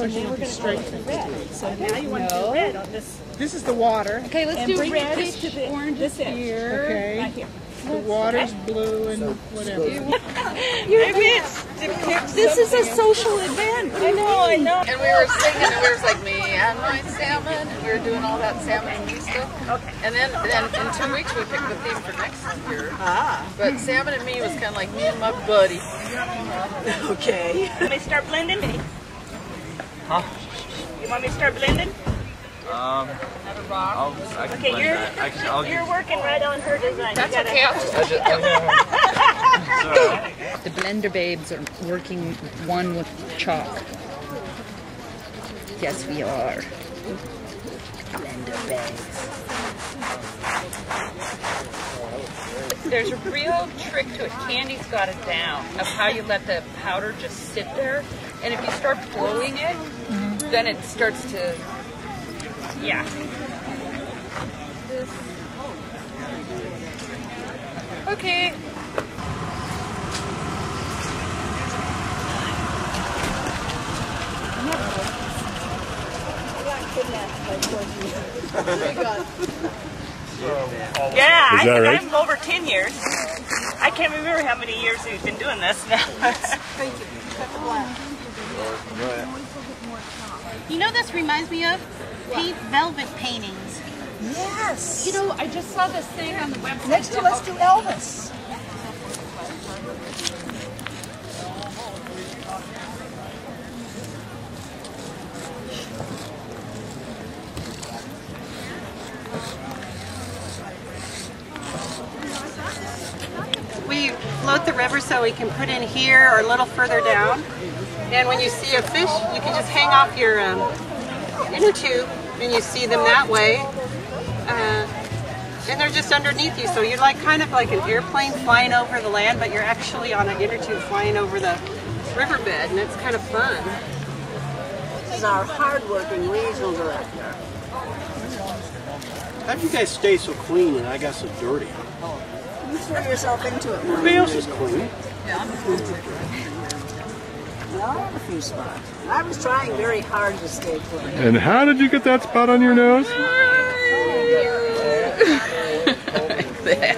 and then we're going to go to red. So now you want to do red on this. This is the water. Okay, let's And do bring red, this to the orange this here. Okay. Right here. The water's blue and whatever. This is a social event. I know, I know. And we were singing, and we was like, me and my salmon. And we were doing all that salmon and me stuff. Okay. And then, then in two weeks, we picked the theme for next year. Ah. But salmon and me was kind of like me and my buddy. Okay. Let me start blending? Huh? You want me to start blending? Um, I'll, I can Okay, blend you're that. I can, I'll you're working right on her design. That's you gotta, okay. I'll just, The blender babes are working one with chalk. Yes, we are. Blender babes. There's a real trick to it. Candy's got it down of how you let the powder just sit there. And if you start blowing it, then it starts to, yeah. Okay. Oh Yeah, I Is that think right? I'm over 10 years. I can't remember how many years we've been doing this now. Thank you. You know this reminds me of? Paint velvet paintings. Yes. You know, I just saw this thing on the website. Next to let's do Elvis. We float the river so we can put in here or a little further down. And when you see a fish, you can just hang off your um, inner tube and you see them that way. Uh, and they're just underneath you, so you're like kind of like an airplane flying over the land, but you're actually on an inner tube flying over the riverbed, and it's kind of fun. This is our hardworking regional director. How do you guys stay so clean and I got so dirty? You throw yourself into it, Everybody else is clean. Well, I have a few spots. I was trying very hard to stay clean. And how did you get that spot on your nose?